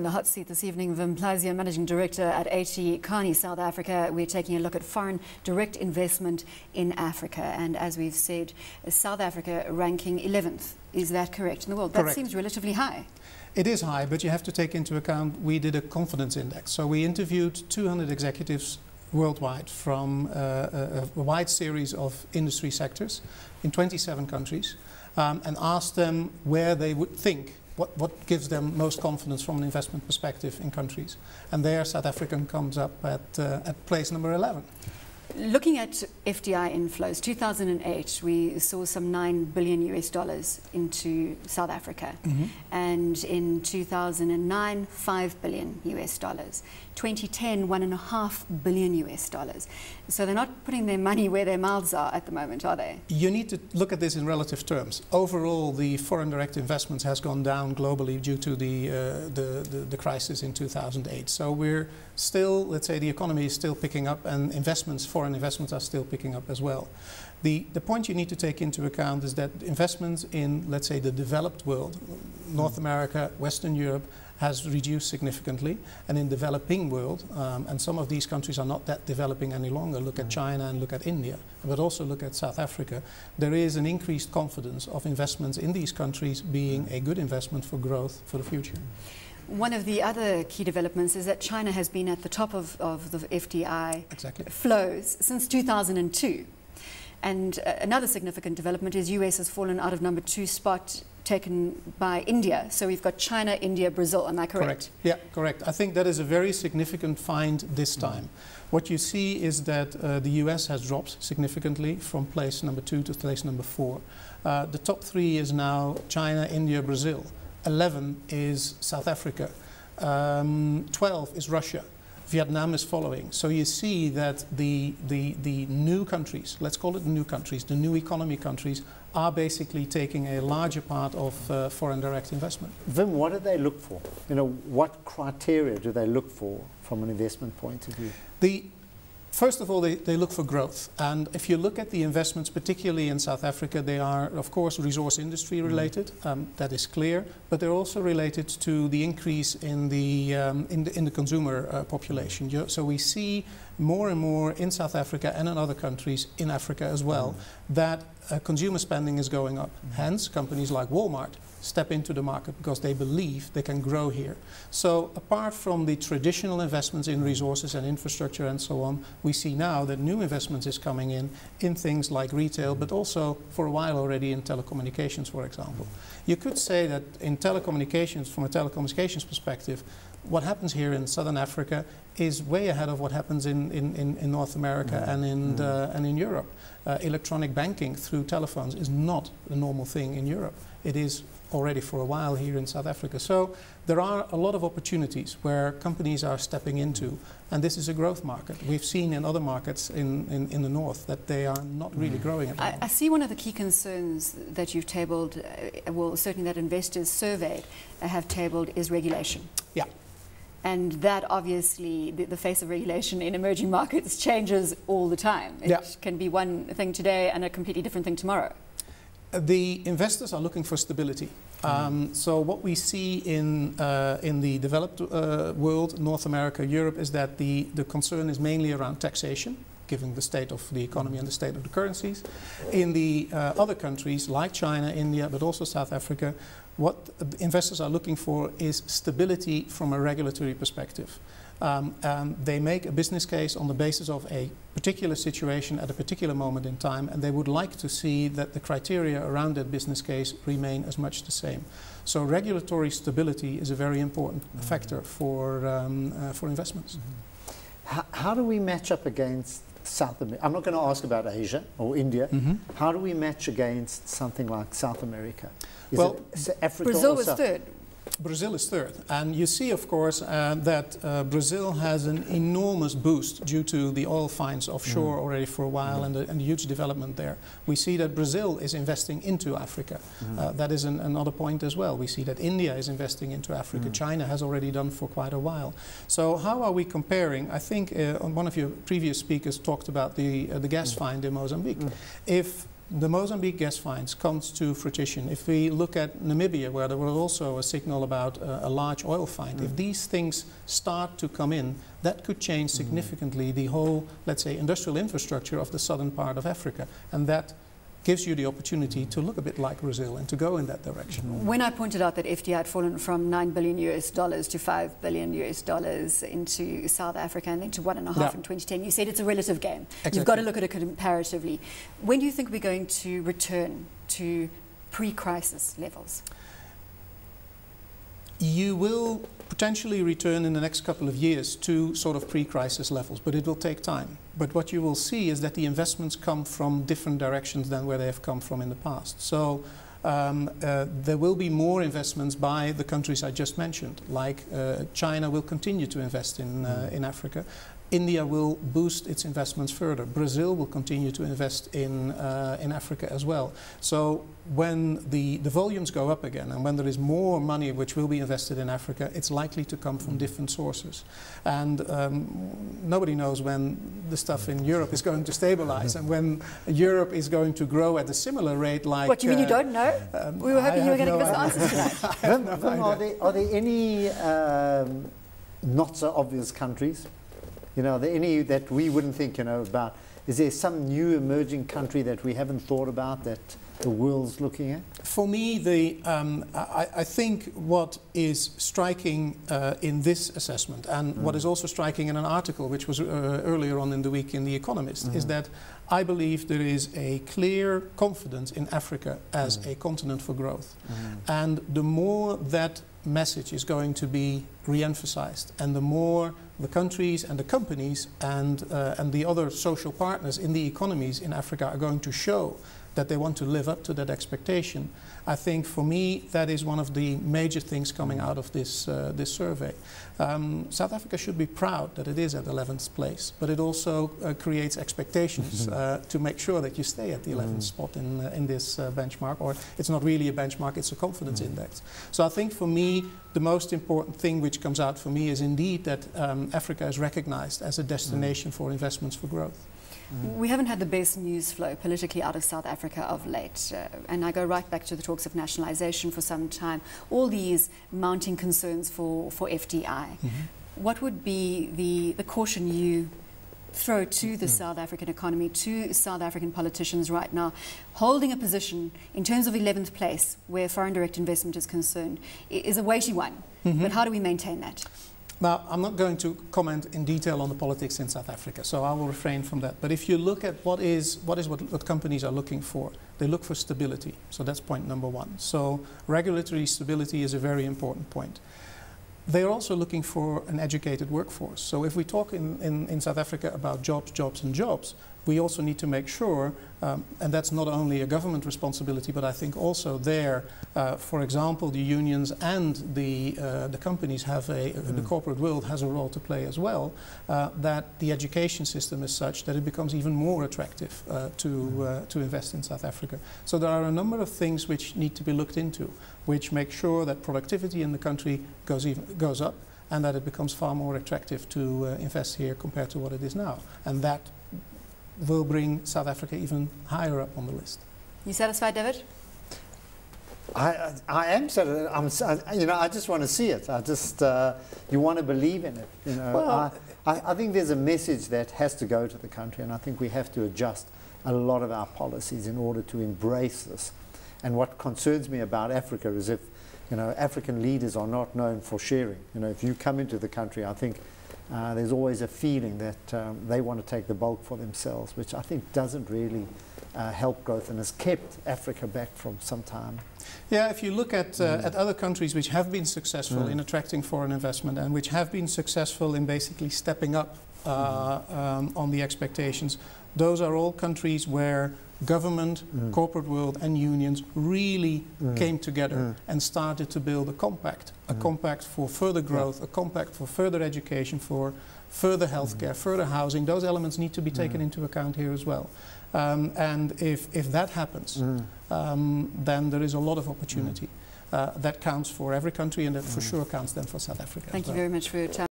In the hot seat this evening, Wim Managing Director at A.T. Kearney, South Africa. We're taking a look at foreign direct investment in Africa. And as we've said, South Africa ranking 11th. Is that correct in the world? Correct. That seems relatively high. It is high, but you have to take into account we did a confidence index. So we interviewed 200 executives worldwide from uh, a, a, wide series of industry sectors in 27 countries um, and asked them where they would think what, what gives them most confidence from an investment perspective in countries. And there, South African comes up at, uh, at place number 11. Looking at FDI inflows, 2008, we saw some 9 billion US dollars into South Africa. Mm -hmm. And in 2009, 5 billion US dollars. 2010, 1.5 billion US dollars. So they're not putting their money where their mouths are at the moment, are they? You need to look at this in relative terms. Overall, the foreign direct investments has gone down globally due to the, uh, the, the, the crisis in 2008. So we're still, let's say, the economy is still picking up and investments foreign investments are still picking up as well. The, the point you need to take into account is that investments in, let's say, the developed world, North America, Western Europe, has reduced significantly. And in the developing world, um, and some of these countries are not that developing any longer, look at mm. China and look at India, but also look at South Africa, there is an increased confidence of investments in these countries being a good investment for growth for the future. One of the other key developments is that China has been at the top of, of the FDI exactly. flows since 2002. And uh, another significant development is US has fallen out of number two spot taken by India. So we've got China, India, Brazil. Am I correct? Correct. Yeah, correct. I think that is a very significant find this time. What you see is that uh, the US has dropped significantly from place number two to place number four. Uh, the top three is now China, India, Brazil. 11 is South Africa, um, 12 is Russia, Vietnam is following. So you see that the, the, the new countries, let's call it the new countries, the new economy countries, are basically taking a larger part of uh, foreign direct investment. Wim, what do they look for? You know, what criteria do they look for from an investment point of view? The First of all, they, they look for growth. And if you look at the investments, particularly in South Africa, they are, of course, resource industry mm-hmm. related. Mm. Um, that is clear. But they're also related to the increase in the, um, in the, in the consumer uh, population. So we see more and more in South Africa and in other countries in Africa as well mm. that uh, consumer spending is going up. Mm. Hence, companies like Walmart step into the market because they believe they can grow here. So apart from the traditional investments in resources and infrastructure and so on, we see now that new investments is coming in in things like retail, but also for a while already in telecommunications, for example. You could say that in telecommunications, from a telecommunications perspective, what happens here in Southern Africa is way ahead of what happens in, in, in, in North America mm. and, in, mm. uh, and in Europe. Uh, electronic banking through telephones is not a normal thing in Europe. It is already for a while here in South Africa. So there are a lot of opportunities where companies are stepping into, and this is a growth market. We've seen in other markets in, in, in the north that they are not really mm. growing at I, I, see one of the key concerns that you've tabled, uh, well, certainly that investors surveyed uh, have tabled, is regulation. Yeah. And that obviously, the, the, face of regulation in emerging markets changes all the time. It yeah. can be one thing today and a completely different thing tomorrow. The investors are looking for stability. Um, so what we see in, uh, in the developed uh, world, North America, Europe, is that the, the concern is mainly around taxation, given the state of the economy and the state of the currencies. In the uh, other countries, like China, India, but also South Africa, what investors are looking for is stability from a regulatory perspective. Um, they make a business case on the basis of a particular situation at a particular moment in time, and they would like to see that the criteria around that business case remain as much the same. So regulatory stability is a very important mm -hmm. factor for, um, uh, for investments. Mm -hmm. how, how, do we match up against South America? I'm not going to ask about Asia or India. Mm -hmm. How do we match against something like South America? Is well, Africa Brazil was third. Brazil is third. And you see, of course, uh, that uh, Brazil has an enormous boost due to the oil finds offshore mm. already for a while mm. and, the, and, the, huge development there. We see that Brazil is investing into Africa. Mm. Uh, that is an, another point as well. We see that India is investing into Africa. Mm. China has already done for quite a while. So how are we comparing? I think uh, one of your previous speakers talked about the, uh, the gas mm. find in Mozambique. Mm. If the Mozambique gas finds comes to fruition, if we look at Namibia, where there was also a signal about uh, a large oil find, Mm. if these things start to come in, that could change significantly the whole, let's say, industrial infrastructure of the southern part of Africa. And that gives you the opportunity to look a bit like Brazil and to go in that direction. When I pointed out that FDI had fallen from 9 billion US dollars to 5 billion US dollars into South Africa and then to one and a half Yeah. in 2010, you said it's a relative game. You've got to look at it comparatively. When do you think we're going to return to pre-crisis levels? You will potentially return in the next couple of years to sort of pre-crisis levels, but it will take time. But what you will see is that the investments come from different directions than where they have come from in the past. So um, uh, there will be more investments by the countries I just mentioned, like uh, China will continue to invest in, uh, in Africa. India will boost its investments further. Brazil will continue to invest in, uh, in Africa as well. So when the, the volumes go up again and when there is more money which will be invested in Africa, it's likely to come from different sources. And um, nobody knows when the stuff in Europe is going to stabilize and when Europe is going to grow at a similar rate like... what, you mean you uh, don't know? um, We were I hoping you were going to no give us answers tonight. Then, then are, there, are there any um, not so obvious countries? You know, any that we wouldn't think, you know, about? Is there some new emerging country that we haven't thought about that the world's looking at? For me, the, um, I, I think what is striking uh, in this assessment, and what is also striking in an article which was uh, earlier on in the week in The Economist, is that I believe there is a clear confidence in Africa as a continent for growth. And the more that message is going to be re-emphasized, and the more the countries and the companies and, uh, and the other social partners in the economies in Africa are going to show that they want to live up to that expectation. I think for me that is one of the major things coming out of this, uh, this survey. Um, South Africa should be proud that it is at 11th place, but it also uh, creates expectations uh, to make sure that you stay at the 11th spot in, uh, in this uh, benchmark, or it's not really a benchmark, it's a confidence index. So I think for me, the most important thing which comes out for me is indeed that um, Africa is recognized as a destination for investments for growth. We haven't had the best news flow politically out of South Africa of late. Uh, and I go right back to the talks of nationalisation for some time. All these mounting concerns for, for FDI. Mm-hmm. What would be the, the caution you throw to the mm. South African economy, to South African politicians right now, holding a position in terms of 11th place where foreign direct investment is concerned is a weighty one. Mm-hmm. But how do we maintain that? Now, I'm not going to comment in detail on the politics in South Africa, so I will refrain from that. But if you look at what is what, is what, what companies are looking for, they look for stability. So that's point number one. So regulatory stability is a very important point. They're also looking for an educated workforce. So if we talk in, in, in South Africa about jobs, jobs, and jobs, we also need to make sure, um, and that's not only a government responsibility, but I think also there, uh, for example, the unions and the, uh, the companies have a, the corporate world has a role to play as well, uh, that the education system is such that it becomes even more attractive uh, to, uh, to invest in South Africa. So there are a number of things which need to be looked into, which make sure that productivity in the country goes, even, goes up and that it becomes far more attractive to uh, invest here compared to what it is now. And that will bring South Africa even higher up on the list. You satisfied, David? I, I, I am so. I'm, s- I- you know, I just want to see it. I just, uh, you want to believe in it. You know, Well- I, I, I think there's a message that has to go to the country, and I think we have to adjust a lot of our policies in order to embrace this. And what concerns me about Africa is if, you know, African leaders are not known for sharing. You know, if you come into the country, I think uh, there's always a feeling that um, they want to take the bulk for themselves, which I think doesn't really uh, help growth and has kept Africa back from some time. Yeah, if you look at, uh, at other countries which have been successful in attracting foreign investment and which have been successful in basically stepping up uh, um, on the expectations, those are all countries where government, corporate world, and unions really mm. came together mm. and started to build a compact, a mm. compact for further growth, a compact for further education, for further healthcare, further housing. Those elements need to be taken into account here as well. Um, and if, if that happens, um, then there is a lot of opportunity. Uh, that counts for every country and that for sure counts then for South Africa. as Thank you well. very much for your time.